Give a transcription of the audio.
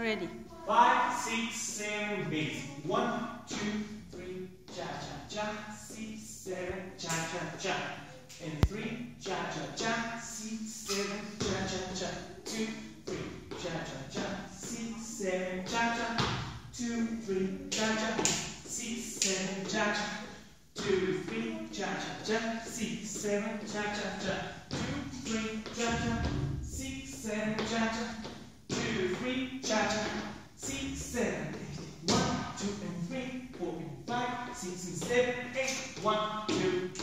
Ready. Five, six, seven, bass. One, two, three, cha cha cha. Six, seven, cha cha cha. And three, cha cha cha. Six, seven, cha cha cha. Two, three, cha cha cha. Six, seven, cha cha. Two, three, cha cha. Six, seven, cha cha. Two, three, cha cha cha. Six, seven, cha cha cha. Two, three, cha cha. Six, seven, cha cha. six, six, seven, eight, one, two, three.